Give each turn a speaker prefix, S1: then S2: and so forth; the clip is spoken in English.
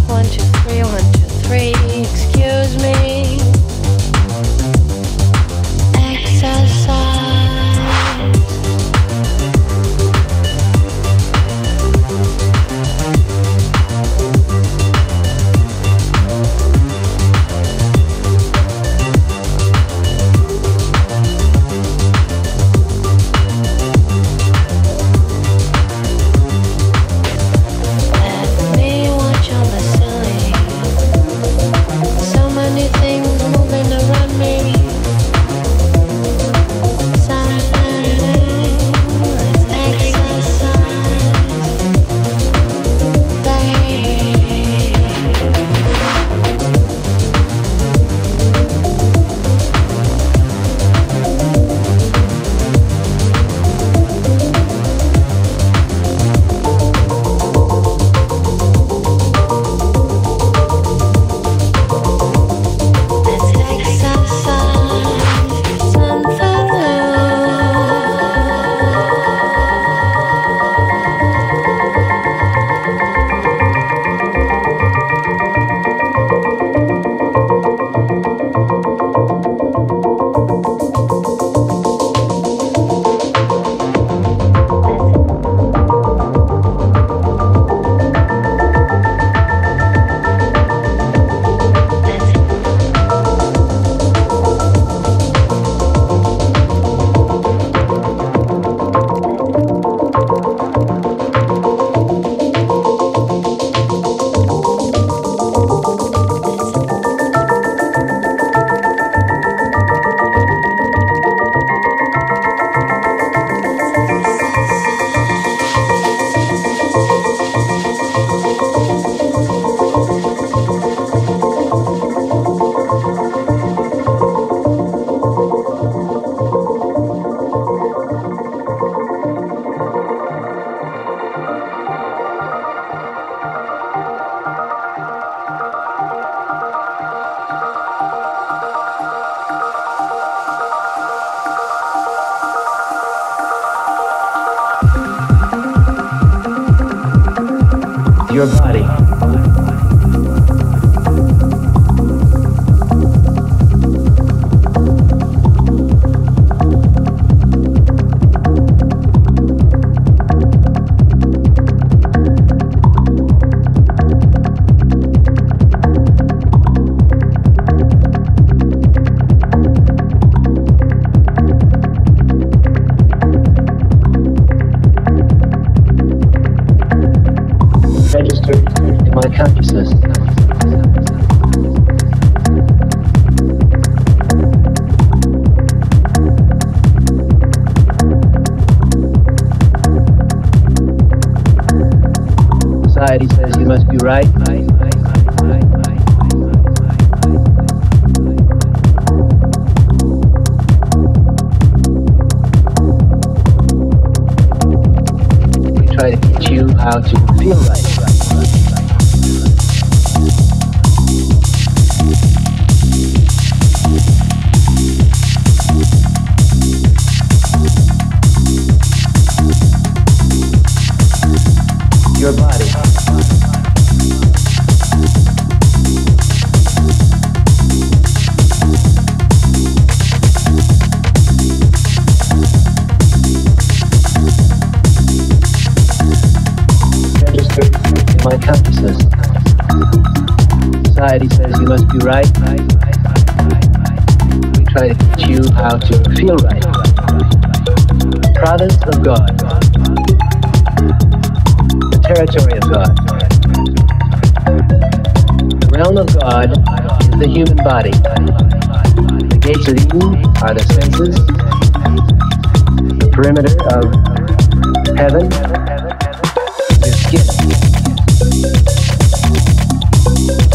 S1: unconscious. My consciousness. Society says you must be right. We try to teach you how to feel right. Province of God. The territory of God. The realm of God is the human body. The gates of Eden are the senses. The perimeter of heaven is skin.